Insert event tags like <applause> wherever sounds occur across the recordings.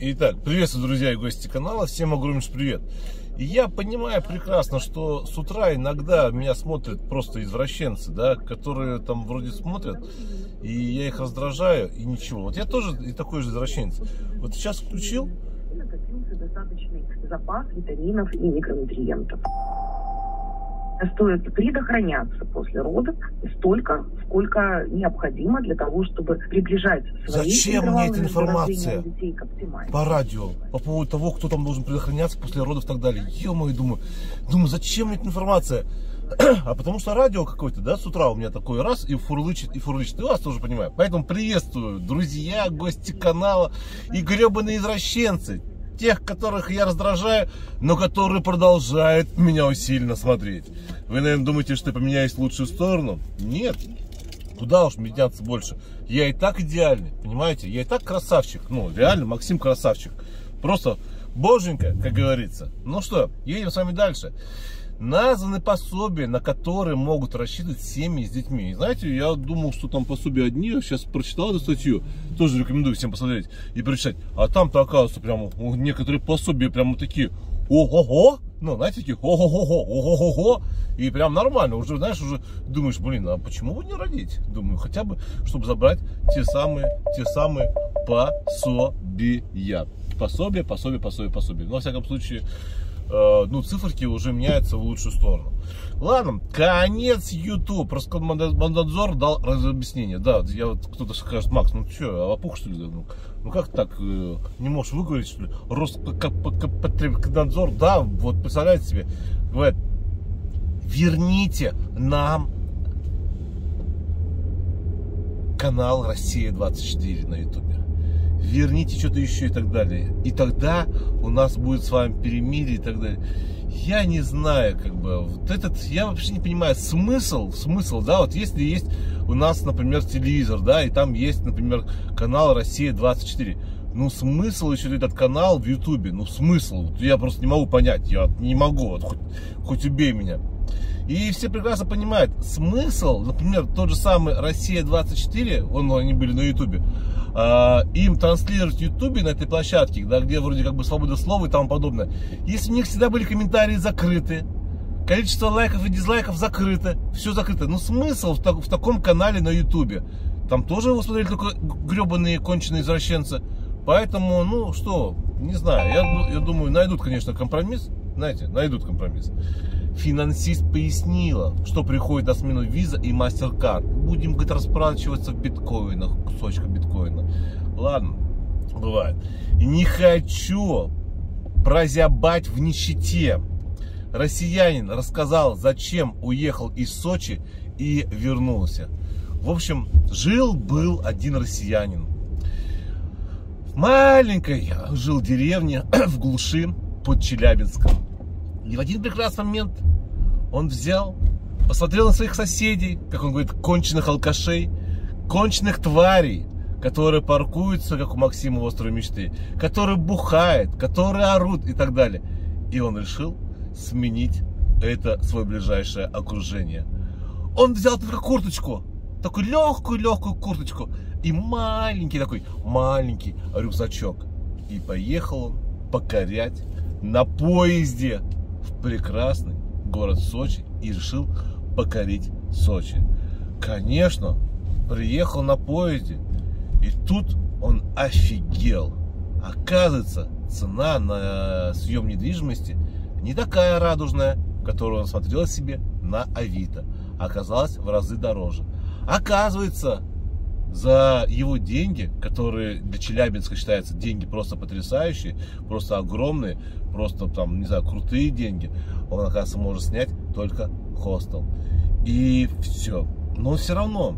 Итак, приветствую, друзья и гости канала, всем огромнейший привет. И я понимаю прекрасно, что с утра иногда меня смотрят просто извращенцы, да, которые там вроде смотрят, и я их раздражаю, и ничего. Вот я тоже и такой же извращенец. Вот сейчас включил. Накопился достаточный запас витаминов и микронутриентов стоит предохраняться после родов столько, сколько необходимо для того, чтобы приближать свои Зачем мне эта информация детей к по радио по поводу того, кто там должен предохраняться после родов и так далее? Ё-моё, думаю, думаю, зачем мне эта информация? <clears throat> А потому что радио какое-то, да, с утра у меня такой раз и фурлычит, и фурлычит. И вас тоже понимаю. Поэтому приветствую, друзья, гости канала и гребаные извращенцы тех, которых я раздражаю, но которые продолжают меня усиленно смотреть. Вы, наверное, думаете, что я поменяюсь в лучшую сторону? Нет. Куда уж меняться больше? Я и так идеальный, понимаете? Я и так красавчик. Ну, реально, Максим красавчик. Просто боженька, как говорится. Ну что, едем с вами дальше названы пособия, на которые могут рассчитывать семьи с детьми. И знаете, я думал, что там пособия одни, я сейчас прочитал эту статью, тоже рекомендую всем посмотреть и прочитать. А там-то оказывается прямо некоторые пособия прямо такие, ого-го, ну, знаете, такие, ого-го-го, ого-го-го, и прям нормально, уже, знаешь, уже думаешь, блин, а почему бы не родить? Думаю, хотя бы, чтобы забрать те самые, те самые пособия. Пособие, пособие, пособие, пособие. Но, во всяком случае, ну, циферки уже меняются в лучшую сторону. Ладно, конец YouTube. Роскомнадзор дал разъяснение. Да, я вот кто-то скажет, Макс, ну что, опух что ли? Ну, ну как так, э, не можешь выговорить, что ли? Роскомнадзор, да, вот представляете себе, говорят, верните нам канал Россия 24 на ютубе верните что-то еще и так далее. И тогда у нас будет с вами перемирие и так далее. Я не знаю, как бы, вот этот, я вообще не понимаю, смысл, смысл, да, вот если есть у нас, например, телевизор, да, и там есть, например, канал Россия-24, ну, смысл еще этот канал в Ютубе, ну, смысл, я просто не могу понять, я не могу, вот, хоть, хоть убей меня. И все прекрасно понимают, смысл, например, тот же самый Россия-24, он, они были на Ютубе, э, им транслировать в Ютубе на этой площадке, да, где вроде как бы свобода слова и тому подобное, если у них всегда были комментарии закрыты, количество лайков и дизлайков закрыто, все закрыто. Ну смысл в, так, в таком канале на Ютубе? Там тоже его смотрели только гребаные конченые извращенцы. Поэтому, ну что, не знаю, я, я думаю, найдут, конечно, компромисс. Знаете, найдут компромисс. Финансист пояснила, что приходит на смену виза и MasterCard. Будем, говорит, расплачиваться в биткоинах, кусочка биткоина. Ладно, бывает. Не хочу прозябать в нищете. Россиянин рассказал, зачем уехал из Сочи и вернулся. В общем, жил-был один россиянин. В маленькой жил деревне <clears throat> в глуши под Челябинском. И в один прекрасный момент он взял, посмотрел на своих соседей, как он говорит, конченых алкашей, конченых тварей, которые паркуются, как у Максима в острове мечты, которые бухают, которые орут и так далее. И он решил сменить это свое ближайшее окружение. Он взял только курточку, такую легкую-легкую курточку и маленький такой, маленький рюкзачок. И поехал он покорять на поезде прекрасный город Сочи и решил покорить Сочи. Конечно, приехал на поезде, и тут он офигел. Оказывается, цена на съем недвижимости не такая радужная, которую он смотрел себе на Авито. Оказалась в разы дороже. Оказывается, за его деньги, которые для Челябинска считаются деньги просто потрясающие, просто огромные, просто там, не знаю, крутые деньги, он, оказывается, может снять только хостел. И все. Но все равно,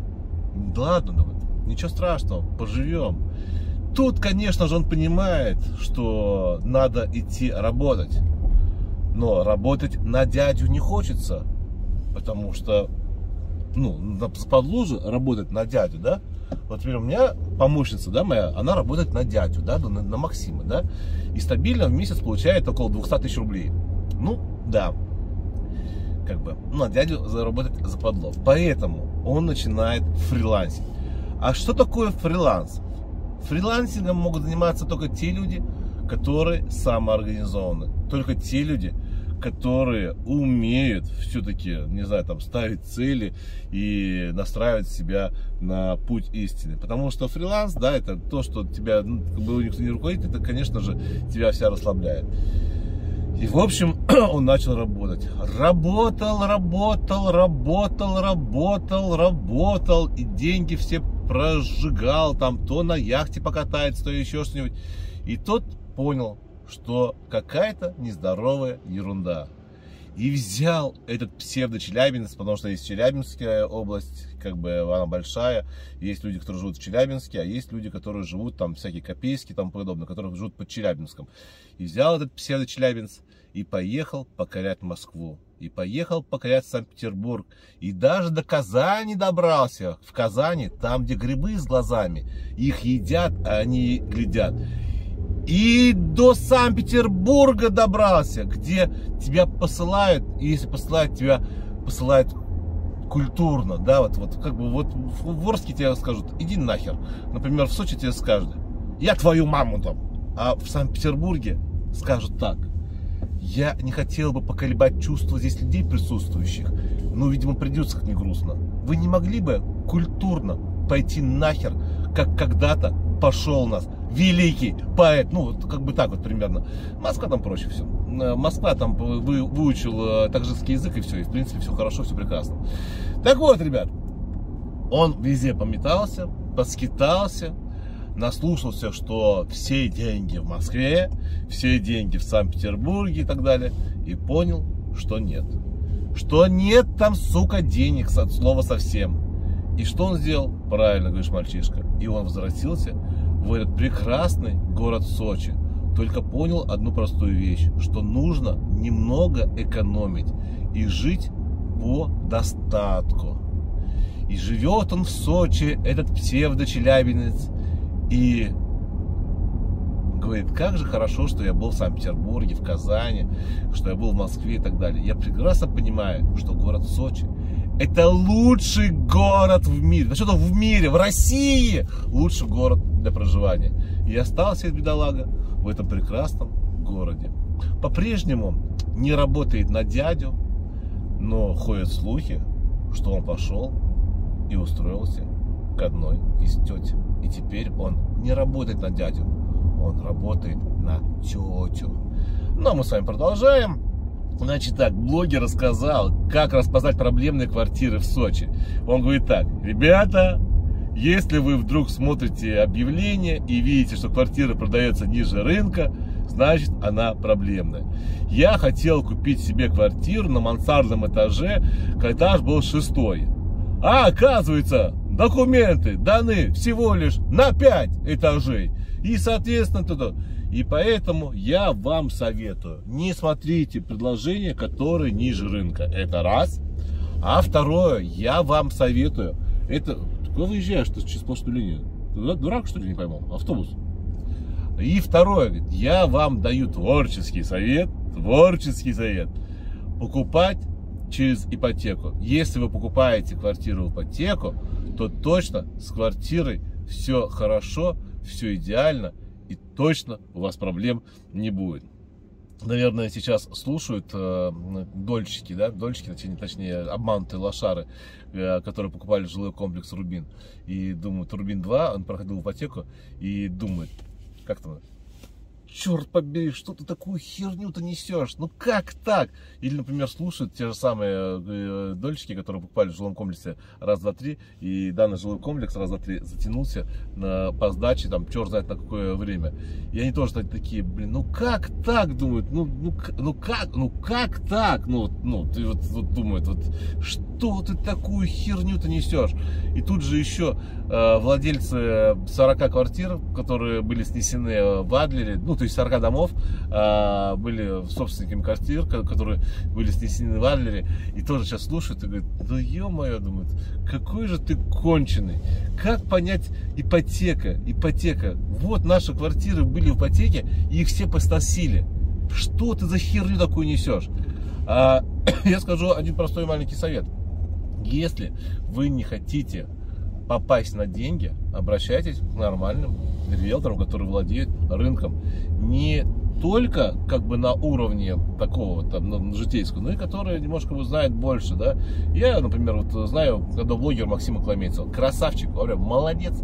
ладно, думает, ничего страшного, поживем. Тут, конечно же, он понимает, что надо идти работать. Но работать на дядю не хочется, потому что, ну, под лужу работать на дядю, да, вот теперь у меня помощница, да, моя, она работает на дядю, да, на, на Максима, да, и стабильно в месяц получает около 200 тысяч рублей. Ну, да, как бы, ну, на дядю заработать западло. Поэтому он начинает фрилансить. А что такое фриланс? Фрилансингом могут заниматься только те люди, которые самоорганизованы. Только те люди, которые умеют все-таки, не знаю, там ставить цели и настраивать себя на путь истины. Потому что фриланс, да, это то, что тебя, ну, как бы никто не руководит, это, конечно же, тебя вся расслабляет. И, в общем, <clears throat> он начал работать. Работал, работал, работал, работал, работал. И деньги все прожигал. Там то на яхте покатается, то еще что-нибудь. И тот понял, что какая-то нездоровая ерунда. И взял этот псевдо-Челябинск, потому что есть Челябинская область, как бы она большая. Есть люди, которые живут в Челябинске, а есть люди, которые живут там, всякие Копейски, там подобное, которые живут под Челябинском. И взял этот псевдо-Челябинск и поехал покорять Москву. И поехал покорять Санкт-Петербург. И даже до Казани добрался. В Казани, там, где грибы с глазами. Их едят, а они глядят. И до Санкт-Петербурга добрался, где тебя посылают, и если посылают, тебя посылают культурно, да, вот, вот как бы вот в Орске тебе скажут, иди нахер. Например, в Сочи тебе скажут, я твою маму там. А в Санкт-Петербурге скажут так, я не хотел бы поколебать чувства здесь людей присутствующих, но, видимо, придется как не грустно. Вы не могли бы культурно пойти нахер, как когда-то пошел нас великий поэт, ну, вот как бы так вот примерно. Москва там проще все. Э, Москва там вы, выучил э, таджикский язык и все, и в принципе все хорошо, все прекрасно. Так вот, ребят, он везде пометался, поскитался, наслушался, что все деньги в Москве, все деньги в Санкт-Петербурге и так далее, и понял, что нет. Что нет там, сука, денег от слова совсем. И что он сделал? Правильно говоришь, мальчишка. И он возвратился в этот прекрасный город Сочи. Только понял одну простую вещь, что нужно немного экономить и жить по достатку. И живет он в Сочи, этот псевдо-челябинец, и говорит, как же хорошо, что я был в Санкт-Петербурге, в Казани, что я был в Москве и так далее. Я прекрасно понимаю, что город Сочи это лучший город в мире. Да что там в мире, в России лучший город для проживания. И остался этот бедолага в этом прекрасном городе. По-прежнему не работает на дядю, но ходят слухи, что он пошел и устроился к одной из теть. И теперь он не работает на дядю, он работает на тетю. А мы с вами продолжаем. Значит так, блогер рассказал, как распознать проблемные квартиры в Сочи. Он говорит так, ребята, если вы вдруг смотрите объявление и видите, что квартира продается ниже рынка, значит она проблемная. Я хотел купить себе квартиру на мансардном этаже, этаж был шестой. А оказывается, документы даны всего лишь на 5 этажей. И, соответственно, туда. И поэтому я вам советую, не смотрите предложения, которые ниже рынка. Это раз. А второе, я вам советую, это, куда выезжаешь ты через постную линию? Ты дурак, что ли, не поймал? Автобус. И второе, я вам даю творческий совет, творческий совет. Покупать через ипотеку. Если вы покупаете квартиру в ипотеку, то точно с квартирой все хорошо, все идеально и точно у вас проблем не будет. Наверное, сейчас слушают э, дольщики, да, дольщики, точнее, точнее обманутые лошары, э, которые покупали жилой комплекс Рубин. И думают, Рубин 2, он проходил ипотеку и думает, как там, черт побери, что ты такую херню-то несешь? Ну как так? Или, например, слушают те же самые э, дольщики, которые покупали в жилом комплексе раз, два, три, и данный жилой комплекс раз, два, три затянулся на, по сдаче, там, черт знает на какое время. И они тоже такие, блин, ну как так, думают, ну, ну, ну как, ну как так? Ну, ну, ты вот, вот думают, вот, что ты такую херню-то несешь? И тут же еще э, владельцы 40 квартир, которые были снесены в Адлере, ну, то есть 40 домов э, были собственниками квартир, которые были снесены в Адлере, и тоже сейчас слушают и говорят, да ё-моё, думают, какой же ты конченый, как понять ипотека, ипотека, вот наши квартиры были в ипотеке, и их все постасили, что ты за херню такую несешь? А, <coughs> я скажу один простой маленький совет. Если вы не хотите попасть на деньги, обращайтесь к нормальным риэлтором, который владеет рынком. Не только как бы на уровне такого там ну, житейского, но и которые немножко знают больше, да. Я, например, вот знаю когда блогер Максима Коломейцева, красавчик, говорю, молодец,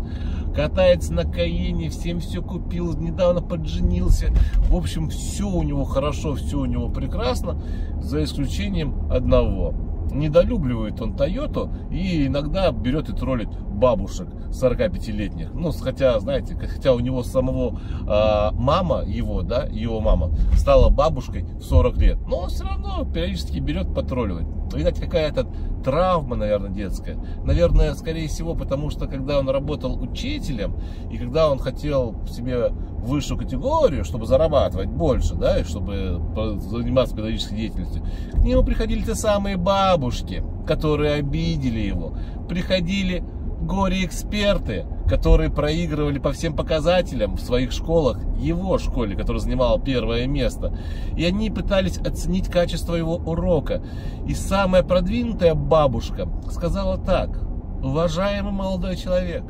катается на Каене, всем все купил, недавно подженился, в общем, все у него хорошо, все у него прекрасно, за исключением одного – недолюбливает он Тойоту и иногда берет и троллит бабушек 45-летних. Ну, хотя, знаете, хотя у него самого э, мама его, да, его мама, стала бабушкой в 40 лет. Но он все равно периодически берет потролливать. Видать, какая-то травма, наверное, детская. Наверное, скорее всего, потому что когда он работал учителем, и когда он хотел себе высшую категорию, чтобы зарабатывать больше, да, и чтобы заниматься педагогической деятельностью, к нему приходили те самые бабушки, которые обидели его. Приходили горе-эксперты, которые проигрывали по всем показателям в своих школах, его школе, который занимал первое место. И они пытались оценить качество его урока. И самая продвинутая бабушка сказала так, уважаемый молодой человек,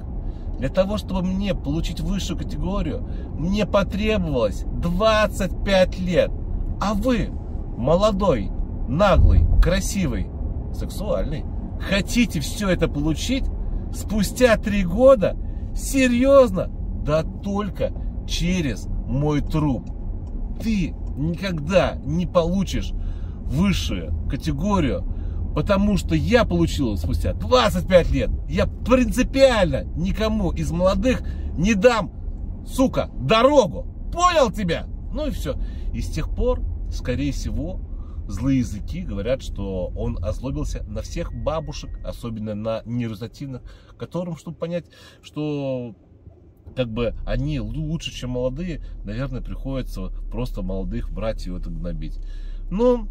для того, чтобы мне получить высшую категорию, мне потребовалось 25 лет. А вы, молодой, наглый, красивый, сексуальный, хотите все это получить спустя три года? Серьезно? Да только через мой труп. Ты никогда не получишь высшую категорию, потому что я получил спустя 25 лет. Я принципиально никому из молодых не дам, сука, дорогу. Понял тебя? Ну и все. И с тех пор, скорее всего, злые языки говорят, что он озлобился на всех бабушек, особенно на нерезативных, которым, чтобы понять, что как бы они лучше, чем молодые, наверное, приходится просто молодых брать и это гнобить. Но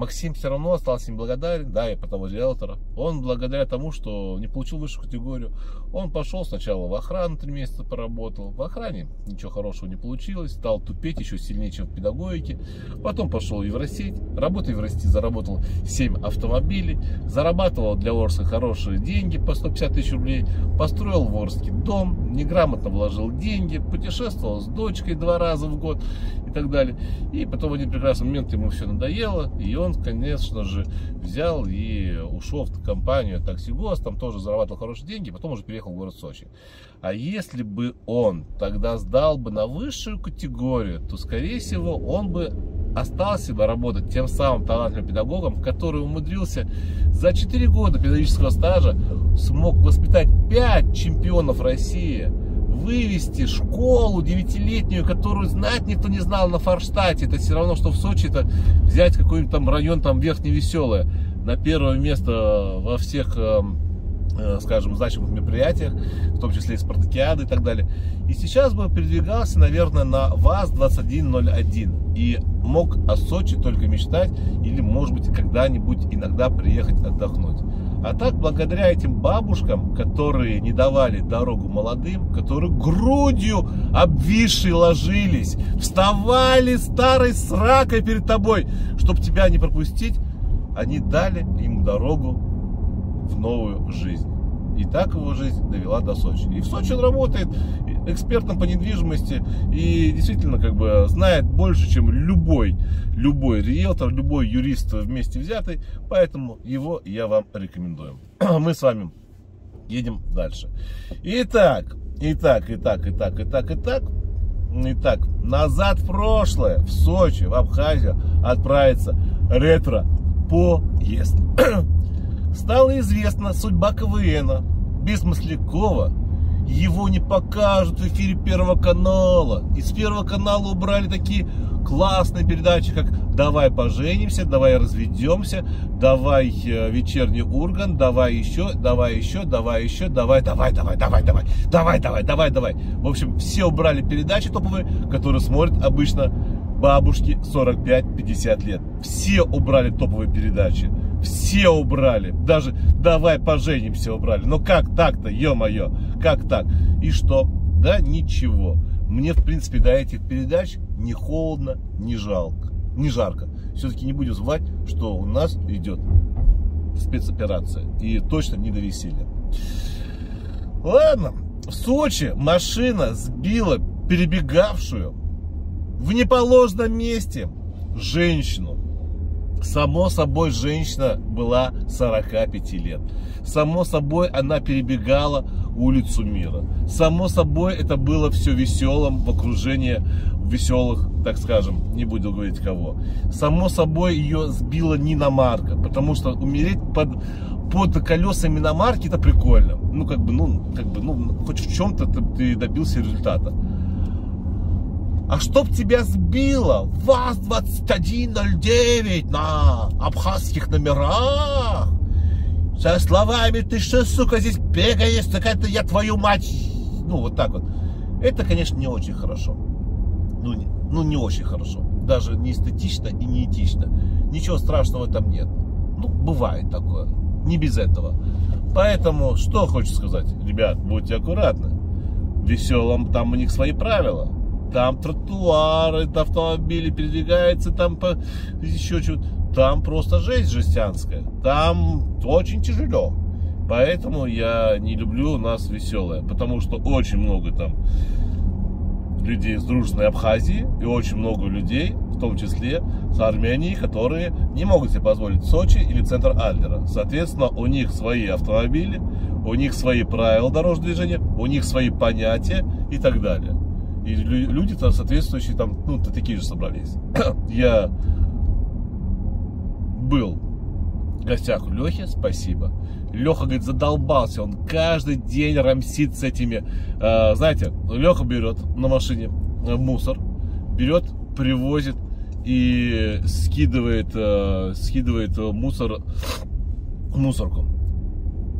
Максим все равно остался им благодарен, да, и по того риэлтора. Он благодаря тому, что не получил высшую категорию, он пошел сначала в охрану, три месяца поработал. В охране ничего хорошего не получилось, стал тупеть еще сильнее, чем в педагогике. Потом пошел в Евросеть, работая в Евросети, заработал 7 автомобилей, зарабатывал для Орска хорошие деньги по 150 тысяч рублей, построил в Орске дом, неграмотно вложил деньги, путешествовал с дочкой два раза в год и так далее. И потом в один прекрасный момент ему все надоело, и он, конечно же, взял и ушел в компанию Такси Гос, там тоже зарабатывал хорошие деньги, потом уже переехал в город Сочи. А если бы он тогда сдал бы на высшую категорию, то, скорее всего, он бы остался бы работать тем самым талантливым педагогом, который умудрился за 4 года педагогического стажа смог воспитать 5 чемпионов России, вывести школу девятилетнюю, которую знать никто не знал на Форштате. Это все равно, что в Сочи это взять какой-нибудь там район там верхневеселое на первое место во всех эм, э, скажем, значимых мероприятиях, в том числе и спартакиады и так далее. И сейчас бы передвигался, наверное, на ВАЗ-2101 и мог о Сочи только мечтать или, может быть, когда-нибудь иногда приехать отдохнуть. А так, благодаря этим бабушкам, которые не давали дорогу молодым, которые грудью обвисшие ложились, вставали старой сракой перед тобой, чтобы тебя не пропустить, они дали ему дорогу в новую жизнь. И так его жизнь довела до Сочи. И в Сочи он работает экспертом по недвижимости и действительно как бы знает больше, чем любой, любой риэлтор, любой юрист вместе взятый. Поэтому его я вам рекомендую. <clears throat> Мы с вами едем дальше. Итак, итак, итак, итак, итак, итак. Итак, назад в прошлое, в Сочи, в Абхазию отправится ретро-поезд. <clears throat> стала известна судьба КВНа. Без Маслякова его не покажут в эфире Первого канала. Из Первого канала убрали такие классные передачи, как «Давай поженимся», «Давай разведемся», «Давай э, вечерний урган», «Давай еще», «Давай еще», «Давай еще», «Давай, давай, давай, давай, давай», «Давай, давай, давай, давай». В общем, все убрали передачи топовые, которые смотрят обычно бабушки 45-50 лет. Все убрали топовые передачи. Все убрали. Даже давай поженимся убрали. Но как так-то, ё-моё, как так? И что? Да ничего. Мне, в принципе, до этих передач не холодно, не жалко, не жарко. Все-таки не будем звать, что у нас идет спецоперация. И точно не до веселья. Ладно, В Сочи машина сбила перебегавшую в неположенном месте женщину. Само собой, женщина была 45 лет. Само собой, она перебегала улицу мира. Само собой, это было все веселым в окружении веселых, так скажем, не буду говорить кого. Само собой, ее сбила не иномарка, потому что умереть под, под колесами иномарки это прикольно. Ну, как бы, ну, как бы, ну, хоть в чем-то ты добился результата. А чтоб тебя сбило ВАЗ-2109 на абхазских номерах, со словами «ты что, сука, здесь бегаешь, так это я твою мать!» Ну, вот так вот. Это, конечно, не очень хорошо. Ну, не, ну, не очень хорошо. Даже не эстетично и не этично. Ничего страшного там нет. Ну, бывает такое. Не без этого. Поэтому, что хочешь сказать? Ребят, будьте аккуратны. Веселым там у них свои правила там тротуары, автомобили передвигаются, там по, еще что-то. Там просто жесть жестянская. Там очень тяжело. Поэтому я не люблю у нас веселое. Потому что очень много там людей из дружной Абхазии и очень много людей, в том числе с Армении, которые не могут себе позволить Сочи или центр Адлера. Соответственно, у них свои автомобили, у них свои правила дорожного движения, у них свои понятия и так далее. И люди там соответствующие там, ну, такие же собрались. <coughs> Я был в гостях у Лехи, спасибо. Леха, говорит, задолбался, он каждый день рамсит с этими, э, знаете, Леха берет на машине э, мусор, берет, привозит и скидывает, э, скидывает мусор мусорку.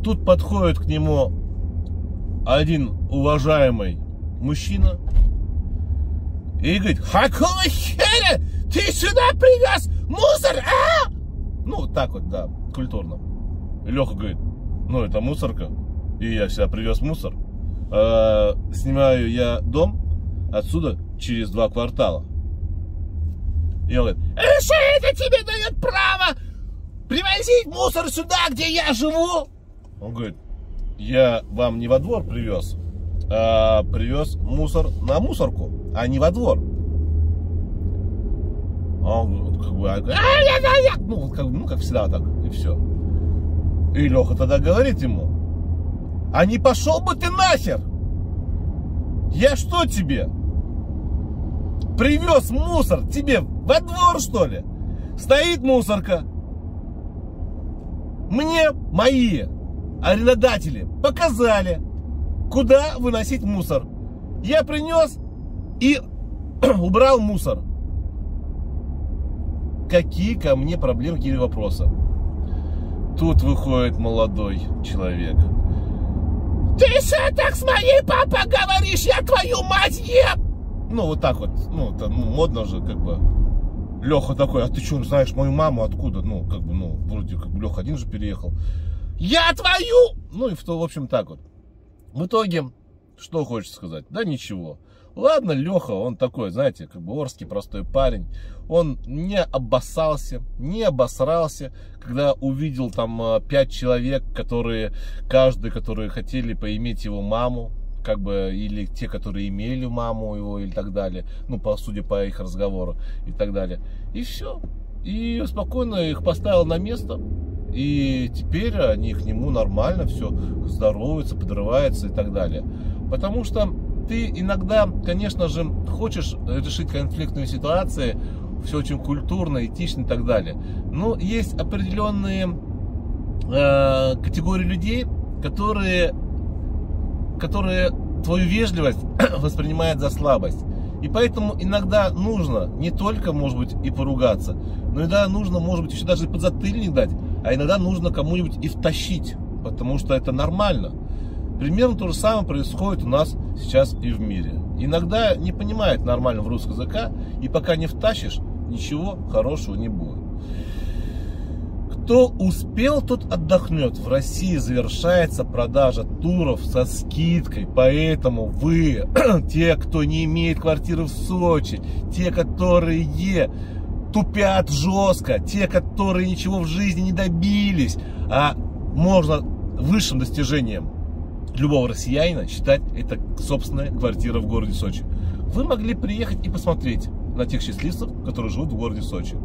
Тут подходит к нему один уважаемый мужчина, и говорит, какого хера ты сюда привез мусор, а? Ну, так вот, да, культурно. Леха говорит, ну, это мусорка, и я сюда привез мусор. А, снимаю я дом отсюда через два квартала. И он говорит, «Э, что это тебе дает право привозить мусор сюда, где я живу? Он говорит, я вам не во двор привез, а привез мусор на мусорку а не во двор. А он как бы, а, ну, как, ну, как всегда так, и все. И Леха тогда говорит ему, а не пошел бы ты нахер? Я что тебе? Привез мусор тебе во двор, что ли? Стоит мусорка. Мне мои арендодатели показали, куда выносить мусор. Я принес, и <clears throat> убрал мусор. Какие ко мне проблемы, какие вопросы? Тут выходит молодой человек. Ты что так с моей папой говоришь? Я твою мать ем! Ну, вот так вот. Ну, это ну, модно же, как бы. Леха такой, а ты что, знаешь мою маму откуда? Ну, как бы, ну, вроде как бы Леха один же переехал. Я твою! Ну, и в, в общем, так вот. В итоге, что хочется сказать? Да ничего. Ладно, Леха, он такой, знаете, как бы орский простой парень. Он не обоссался, не обосрался, когда увидел там а, пять человек, которые, каждый, которые хотели поиметь его маму, как бы, или те, которые имели маму его, или так далее, ну, по, судя по их разговору, и так далее. И все. И спокойно их поставил на место, и теперь они к нему нормально все здороваются, подрываются и так далее. Потому что ты иногда, конечно же, хочешь решить конфликтные ситуации, все очень культурно, этично и так далее. Но есть определенные э, категории людей, которые, которые твою вежливость <clears throat> воспринимают за слабость. И поэтому иногда нужно не только, может быть, и поругаться, но иногда нужно, может быть, еще даже подзатыльник дать, а иногда нужно кому-нибудь и втащить, потому что это нормально. Примерно то же самое происходит у нас сейчас и в мире. Иногда не понимает нормально в русском языка, и пока не втащишь, ничего хорошего не будет. Кто успел, тот отдохнет. В России завершается продажа туров со скидкой, поэтому вы, <clears throat> те, кто не имеет квартиры в Сочи, те, которые тупят жестко, те, которые ничего в жизни не добились, а можно высшим достижением любого россиянина считать это собственная квартира в городе Сочи. Вы могли приехать и посмотреть на тех счастливцев, которые живут в городе Сочи.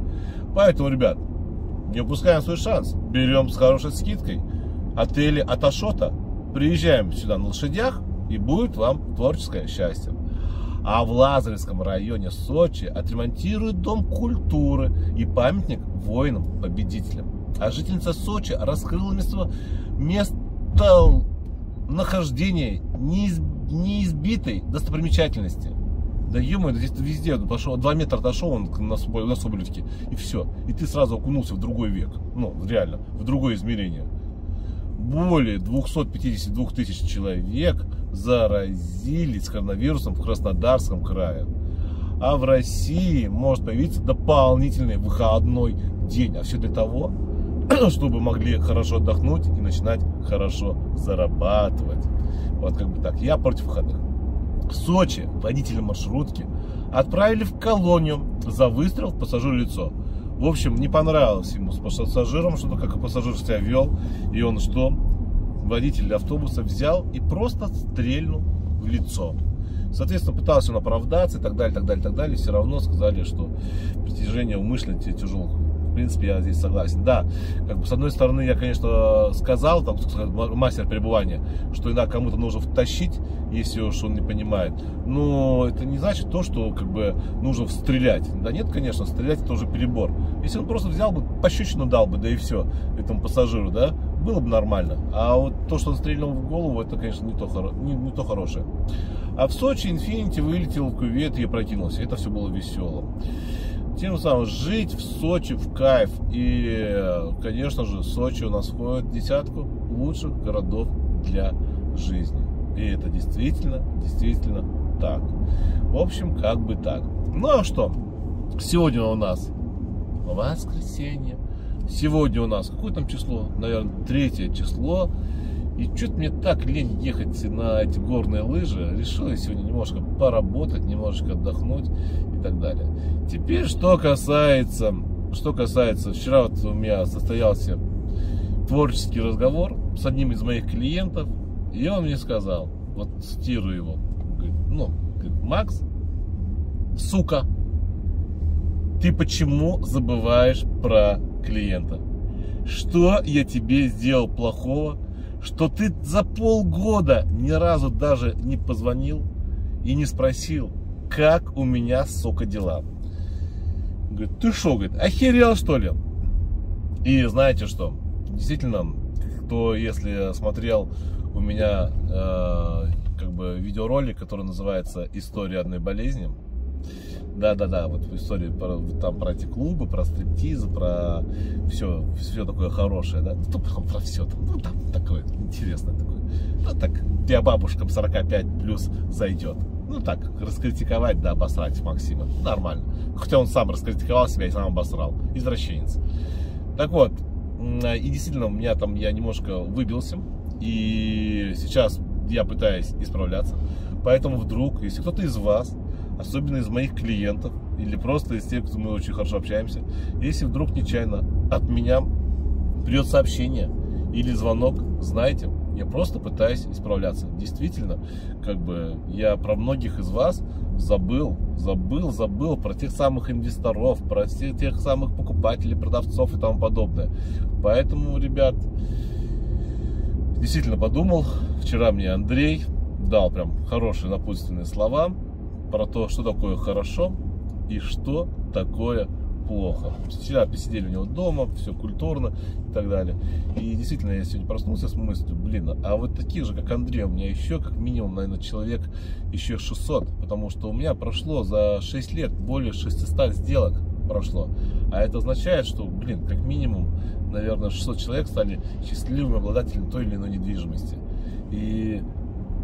Поэтому, ребят, не упускаем свой шанс. Берем с хорошей скидкой отели от Ашота. Приезжаем сюда на лошадях, и будет вам творческое счастье. А в Лазаревском районе Сочи отремонтируют Дом культуры и памятник воинам-победителям. А жительница Сочи раскрыла место, место нахождения неиз, неизбитой достопримечательности. Да ё здесь везде пошел, два метра дошел он на, на Соболевке, и все. И ты сразу окунулся в другой век. Ну, реально, в другое измерение. Более 252 тысяч человек заразились коронавирусом в Краснодарском крае. А в России может появиться дополнительный выходной день. А все для того, <clears throat> чтобы могли хорошо отдохнуть и начинать хорошо зарабатывать. Вот как бы так. Я против выходных. В Сочи водителя маршрутки отправили в колонию за выстрел в пассажир лицо. В общем, не понравилось ему с пассажиром, что-то как пассажир себя вел. И он что? Водитель автобуса взял и просто стрельнул в лицо. Соответственно, пытался он оправдаться и так далее, так далее, так далее. Все равно сказали, что притяжение умышленно тяжелых принципе, я здесь согласен. Да, как бы с одной стороны, я, конечно, сказал, там, мастер пребывания, что иногда кому-то нужно втащить, если уж он не понимает. Но это не значит то, что как бы нужно стрелять. Да нет, конечно, стрелять это уже перебор. Если он просто взял бы, пощечину дал бы, да и все, этому пассажиру, да, было бы нормально. А вот то, что он стрельнул в голову, это, конечно, не то, не, не то хорошее. А в Сочи Инфинити вылетел в кювет и прокинулся. Это все было весело. Тем самым жить в Сочи в кайф. И, конечно же, Сочи у нас входит в десятку лучших городов для жизни. И это действительно, действительно так. В общем, как бы так. Ну а что? Сегодня у нас воскресенье. Сегодня у нас какое там число? Наверное, третье число. И что-то мне так лень ехать на эти горные лыжи. Решил я сегодня немножко поработать, немножко отдохнуть и так далее. Теперь, что касается, что касается, вчера вот у меня состоялся творческий разговор с одним из моих клиентов, и он мне сказал, вот цитирую его, говорит, ну, говорит, Макс, сука, ты почему забываешь про клиента? Что я тебе сделал плохого, что ты за полгода ни разу даже не позвонил и не спросил, как у меня, сука, дела. Говорит, ты что, говорит, охерел что ли? И знаете что, действительно, кто если смотрел у меня э, как бы видеоролик, который называется «История одной болезни», да-да-да, вот в истории про, там про эти клубы, про стриптизы, про все, все такое хорошее, да, ну, про все, ну, там такое интересное такое. Ну, так, для бабушкам 45 плюс зайдет. Ну, так, раскритиковать, да, обосрать Максима, нормально. Хотя он сам раскритиковал себя и сам обосрал, извращенец. Так вот, и действительно, у меня там, я немножко выбился, и сейчас я пытаюсь исправляться. Поэтому вдруг, если кто-то из вас особенно из моих клиентов или просто из тех, кто мы очень хорошо общаемся, если вдруг нечаянно от меня придет сообщение или звонок, знаете, я просто пытаюсь исправляться. Действительно, как бы я про многих из вас забыл, забыл, забыл про тех самых инвесторов, про тех, тех самых покупателей, продавцов и тому подобное. Поэтому, ребят, действительно подумал. Вчера мне Андрей дал прям хорошие напутственные слова про то, что такое хорошо и что такое плохо. Вчера посидели у него дома, все культурно и так далее. И действительно, я сегодня проснулся с мыслью, блин, а вот таких же, как Андрей, у меня еще как минимум, наверное, человек еще 600, потому что у меня прошло за 6 лет более 600 сделок прошло. А это означает, что, блин, как минимум, наверное, 600 человек стали счастливыми обладателями той или иной недвижимости. И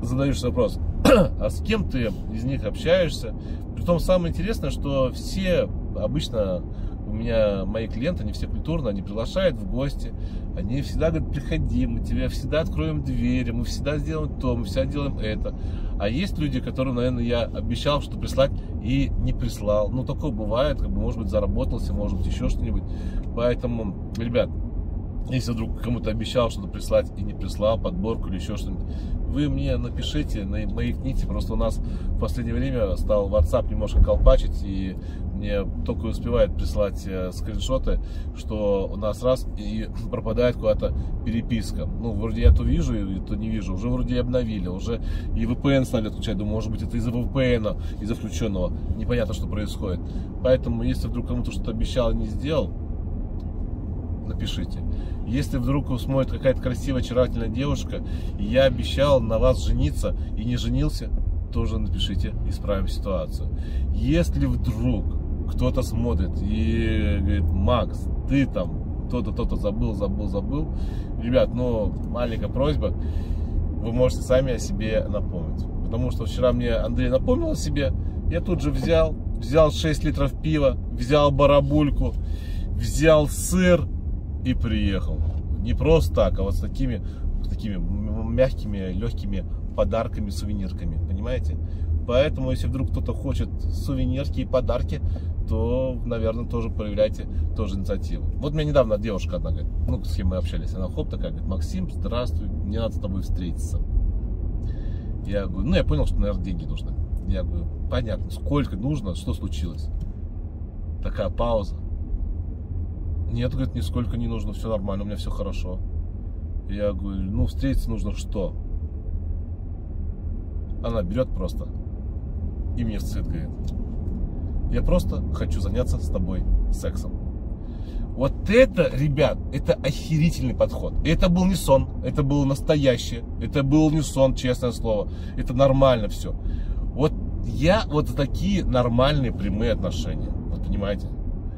задаешь вопрос, а с кем ты из них общаешься? Притом самое интересное, что все обычно у меня мои клиенты, они все культурно, они приглашают в гости, они всегда говорят, приходи, мы тебе всегда откроем двери, мы всегда сделаем то, мы всегда делаем это. А есть люди, которым, наверное, я обещал что прислать и не прислал. Ну, такое бывает, как бы, может быть, заработался, может быть, еще что-нибудь. Поэтому, ребят, если вдруг кому-то обещал что-то прислать и не прислал, подборку или еще что-нибудь, вы мне напишите, маякните. Просто у нас в последнее время стал WhatsApp немножко колпачить, и мне только успевает прислать э, скриншоты, что у нас раз и <clears throat> пропадает куда-то переписка. Ну, вроде я то вижу, и то не вижу. Уже вроде обновили, уже и VPN стали отключать. Думаю, может быть, это из-за VPN, из-за включенного. Непонятно, что происходит. Поэтому, если вдруг кому-то что-то обещал и не сделал, напишите. Если вдруг смотрит какая-то красивая, очаровательная девушка, и я обещал на вас жениться и не женился, тоже напишите, исправим ситуацию. Если вдруг кто-то смотрит и говорит, Макс, ты там то-то, то-то забыл, забыл, забыл. Ребят, ну, маленькая просьба, вы можете сами о себе напомнить. Потому что вчера мне Андрей напомнил о себе, я тут же взял, взял 6 литров пива, взял барабульку, взял сыр и приехал. Не просто так, а вот с такими, такими мягкими, легкими подарками, сувенирками, понимаете? Поэтому, если вдруг кто-то хочет сувенирки и подарки, то, наверное, тоже проявляйте тоже инициативу. Вот мне недавно девушка одна говорит, ну, с кем мы общались, она хоп такая, говорит, Максим, здравствуй, мне надо с тобой встретиться. Я говорю, ну, я понял, что, наверное, деньги нужны. Я говорю, понятно, сколько нужно, что случилось? Такая пауза. Нет, говорит, нисколько не нужно, все нормально, у меня все хорошо. Я говорю, ну, встретиться нужно что? Она берет просто и мне цвет говорит, я просто хочу заняться с тобой сексом. Вот это, ребят, это охерительный подход. Это был не сон, это было настоящее. Это был не сон, честное слово. Это нормально все. Вот я вот такие нормальные прямые отношения. Вот понимаете?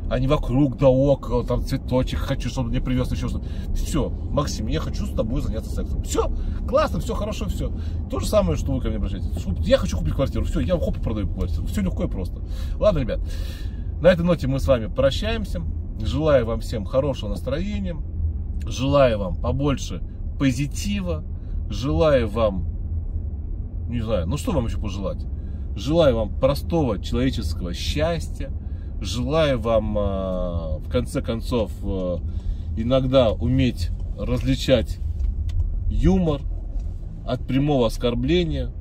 А не вокруг да около, там цветочек хочу, чтобы мне привез еще что-то. Все, Максим, я хочу с тобой заняться сексом. Все, классно, все хорошо, все. То же самое, что вы ко мне обращаетесь. Я хочу купить квартиру, все, я хоп, продаю квартиру. Все легко и просто. Ладно, ребят, на этой ноте мы с вами прощаемся. Желаю вам всем хорошего настроения. Желаю вам побольше позитива. Желаю вам, не знаю, ну что вам еще пожелать? Желаю вам простого человеческого счастья Желаю вам, а, в конце концов, а, иногда уметь различать юмор от прямого оскорбления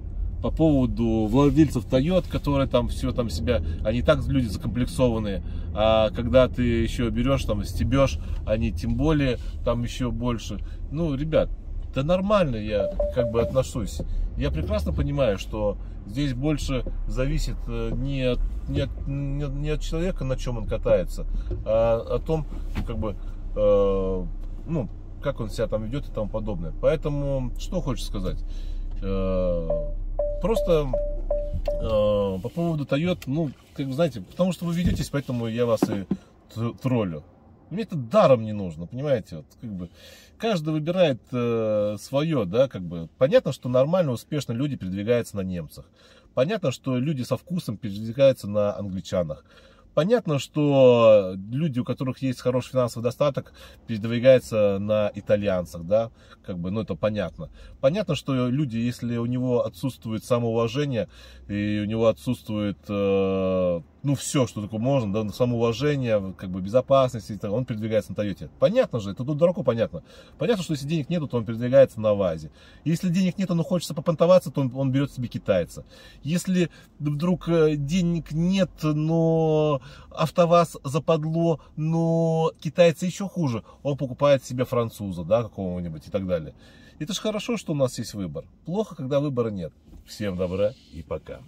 по поводу владельцев Toyota, которые там все там себя, они так люди закомплексованные, а когда ты еще берешь там стебешь, они тем более там еще больше. Ну, ребят, да нормально я как бы отношусь. Я прекрасно понимаю, что здесь больше зависит э, не от не от, не, от человека, на чем он катается, а о том, как бы, э, ну, как он себя там ведет и тому подобное. Поэтому, что хочешь сказать? Э, просто э, по поводу Toyota, ну, как вы знаете, потому что вы ведетесь, поэтому я вас и троллю. Мне это даром не нужно, понимаете? Вот, как бы, каждый выбирает э, свое, да, как бы. Понятно, что нормально, успешно люди передвигаются на немцах. Понятно, что люди со вкусом передвигаются на англичанах. Понятно, что люди, у которых есть хороший финансовый достаток, передвигаются на итальянцах, да, как бы, ну это понятно. Понятно, что люди, если у него отсутствует самоуважение и у него отсутствует э, ну, все, что такое можно, да, самоуважение, как бы безопасность, он передвигается на Тойоте. Понятно же, это тут дураку понятно. Понятно, что если денег нету, то он передвигается на ВАЗе. Если денег нету, но хочется попонтоваться, то он, он берет себе китайца. Если вдруг э, денег нет, но АвтоВАЗ западло, но китайцы еще хуже, он покупает себе француза, да, какого-нибудь и так далее. Это же хорошо, что у нас есть выбор. Плохо, когда выбора нет. Всем добра и пока.